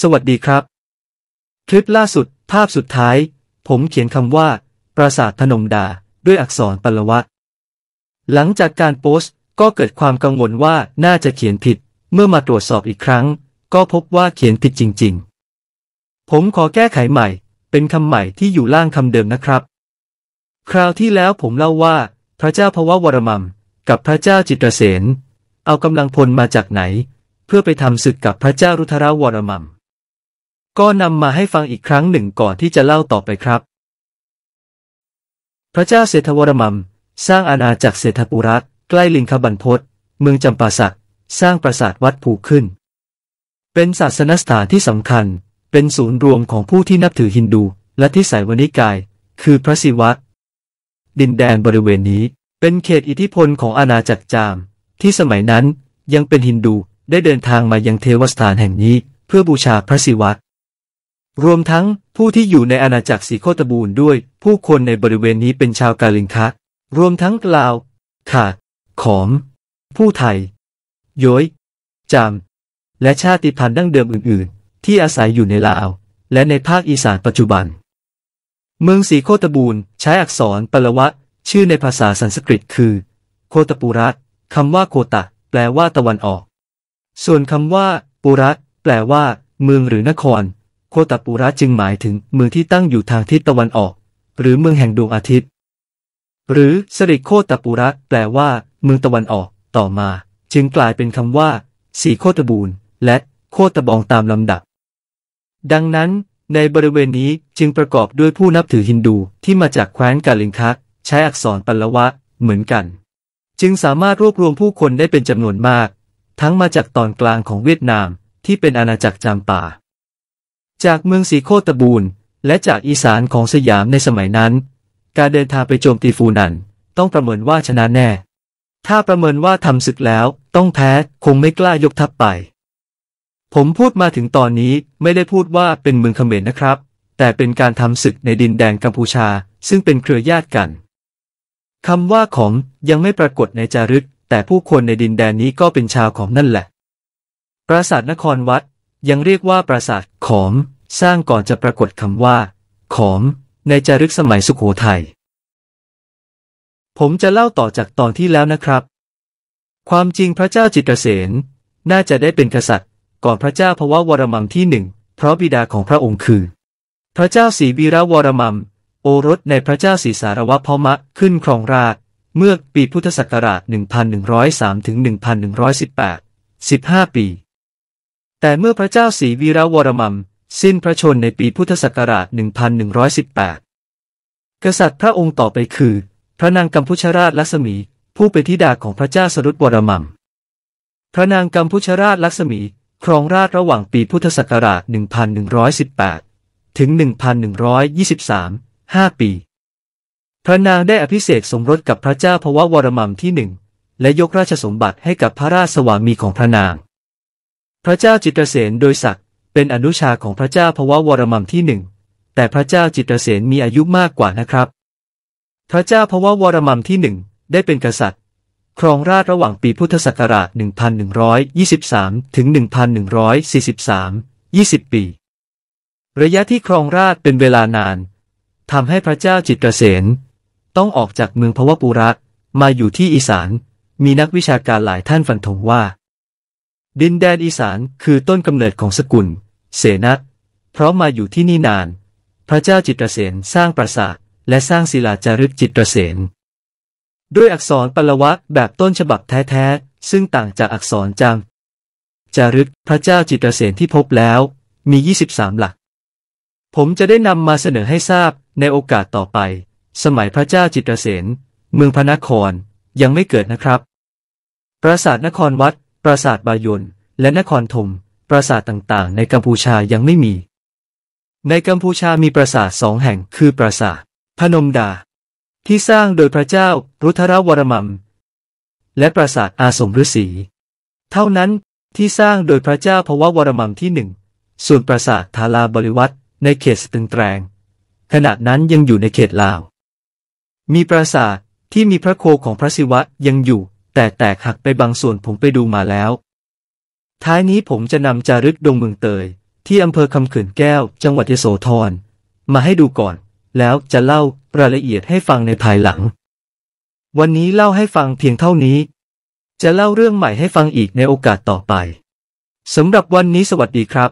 สวัสดีครับ คลิปล่าสุด ภาพสุดท้าย ผมเขียนคำว่า ปราสาทพนมดา ด้วยอักษรปลวัตหลังจากการโพสต์ก็เกิดความกังวลว่าน่าจะเขียนผิด เมื่อมาตรวจสอบอีกครั้ง ก็พบว่าเขียนผิดจริง ๆ ผมขอแก้ไขใหม่ เป็นคำใหม่ที่อยู่ล่างคำเดิมนะครับ คราวที่แล้วผมเล่าว่า พระเจ้าพระวรมัมกับพระเจ้าจิตรเสนเอากำลังพลมาจากไหน เพื่อไปทำศึกกับพระเจ้ารุทราวรมัม ก็นำมาให้ฟังอีกครั้งหนึ่งก่อนที่จะเล่าต่อไปครับ พระเจ้าเศรษฐวรมัม สร้างอาณาจักรเศรษฐปุรัตใกล้ลิงคบันพศเมืองจำปาสักสร้างปราสาทวัดผูขึ้น เป็นศาสนสถานที่สำคัญ เป็นศูนย์รวมของผู้ที่นับถือฮินดู และที่สายวนิกาย คือพระศิวะ ดินแดนบริเวณนี้ เป็นเขตอิทธิพลของอาณาจักรจาม ที่สมัยนั้นยังเป็นฮินดูได้เดินทางมายังเทวสถานแห่งนี้ เพื่อบูชาพระศิวะ รวมทั้งผู้ที่อยู่ในอาณาจักรสีโคตบูรณ์ด้วย ผู้คนในบริเวณนี้เป็นชาวกาลิงคะรวมทั้งกลาวขาดขอม ผู้ไทย ย้ยจามและชาติพันธุ์ดั้งเดิมอื่น ๆ ที่อาศัยอยู่ในลาว และในภาคอีสานปัจจุบัน เมืองสีโคตบูรณ์ใช้อักษรปลวะ ชื่อในภาษาสันสกฤตคือ โคตปูรัตคำว่าโคตะ แปลว่าตะวันออก ส่วนคำว่า ปุรัตแปลว่า เมืองหรือนคร โคตปูรัจึงหมายถึงเมืองที่ตั้งอยู่ทางทิศตะวันออก หรือเมืองแห่งดวงอาทิตย์ หรือสริโคตปุรัตแปลว่า เมืองตะวันออก ต่อมา จึงกลายเป็นคำว่า สีโคตบูรณ์และโคตบองตามลำดับ ดังนั้น ในบริเวณนี้จึงประกอบด้วยผู้นับถือฮินดูที่มาจากแคว้นกาลิงคักใช้อักษรปัลวะ เหมือนกัน จึงสามารถรวบรวมผู้คนได้เป็นจำนวนมาก ทั้งมาจากตอนกลางของเวียดนามที่เป็นอาณาจักรจามป่า จากเมืองสีโคตบูรณ์และจากอีสานของสยามในสมัยนั้น การเดินทางไปโจมตีฟูนันต้องประเมินว่าชนะแน่ ถ้าประเมินว่าทำศึกแล้วต้องแพ้คงไม่กล้ายกทัพไป ผมพูดมาถึงตอนนี้ไม่ได้พูดว่าเป็นเมืองเขมรนะครับ แต่เป็นการทำศึกในดินแดนกัมพูชา ซึ่งเป็นเครือญาติกันคำว่าของยังไม่ปรากฏในจารึก แต่ผู้คนในดินแดนนี้ก็เป็นชาวของนั่นแหละ ปราสาทนครวัด ยังเรียกว่าปราสาทขอม สร้างก่อนจะปรากฏคำว่าขอม ในจารึกสมัยสุขโขทัย ผมจะเล่าต่อจากตอนที่แล้วนะครับ ความจริงพระเจ้าจิตรเสนน่าจะได้เป็นกษัตริย์ ก่อนพระเจ้าพระวรมัมที่หนึ่งเพราะบิดาของพระองค์คือ พระเจ้าศรีวีระวรมัม โอรสในพระเจ้าศรีสารวะพมะขึ้นครองราชเมื่อปีพุทธศักราช 1103ถึง1118 15 ปี แต่เมื่อพระเจ้าศรีวีระวรมัมสิ้นพระชนในปีพุทธศักราช 1118 กษัตริย์พระองค์ต่อไปคือ พระนางกัมพูชราชลักษมี ผู้เป็นธิดาของพระเจ้าสรุตวรมัมพระนางกัมพูชราชลักษมี ครองราชระหว่างปีพุทธศักราช 1118 ถึง 1123 5 ปี พระนางได้อภิเษกสมรสกับพระเจ้าพระวรมัมที่หนึ่งและยกราชสมบัติให้กับพระราชสวามีของพระนาง พระเจ้าจิตรเสนโดยศักดิ์เป็นอนุชาของพระเจ้าพระวรมัมที่หนึ่ง แต่พระเจ้าจิตรเสนมีอายุมากกว่านะครับ พระเจ้าพระวรมัมที่หนึ่งได้เป็นกษัตริย์ ครองราชระหว่างปีพุทธศักราช 1123 ถึง 1143 20 ปี ระยะที่ครองราชเป็นเวลานานทำให้พระเจ้าจิตรเสนต้องออกจากเมืองพวปุระมาอยู่ที่อีสาน มีนักวิชาการหลายท่านฟันธงว่า ดินแดนอีสานคือต้นกำเนิดของสกุล เสนัทเพราะมาอยู่ที่นี่นาน พระเจ้าจิตรเสนสร้างปราสาทและสร้างศิลาจารึกจิตรเสนด้วยอักษรปลวะแบบต้นฉบับแท้ๆ ซึ่งต่างจากอักษรจำจารึกพระเจ้าจิตรเสนที่พบแล้ว มี 23 หลัก ผมจะได้นำมาเสนอให้ทราบในโอกาสต่อไป สมัยพระเจ้าจิตรเสนเมืองพระนครยังไม่เกิดนะครับ ปราสาทนครวัด ปราสาทบายนและนครธมปราสาทต่างๆ ในกัมพูชายังไม่มี ในกัมพูชามีปราสาทสองแห่งคือปราสาท พนมดา ที่สร้างโดยพระเจ้ารุทรวรมัมและปราสาทอาสมฤษี เท่านั้นที่สร้างโดยพระเจ้าพระวรมัมที่หนึ่งส่วนปราสาททาลาบริวัตในเขตสตึงแตรง ขณะนั้นยังอยู่ในเขตลาว มีปราสาทที่มีพระโคของพระศิวะยังอยู่ แต่แตกหักไปบางส่วนผมไปดูมาแล้ว ท้ายนี้ผมจะนำจารึกดงเมืองเตย ที่อำเภอคำเขื่อนแก้ว จังหวัดยโสธรมาให้ดูก่อน แล้วจะเล่ารายละเอียดให้ฟังในภายหลัง วันนี้เล่าให้ฟังเพียงเท่านี้ จะเล่าเรื่องใหม่ให้ฟังอีกในโอกาสต่อไปสำหรับวันนี้สวัสดีครับ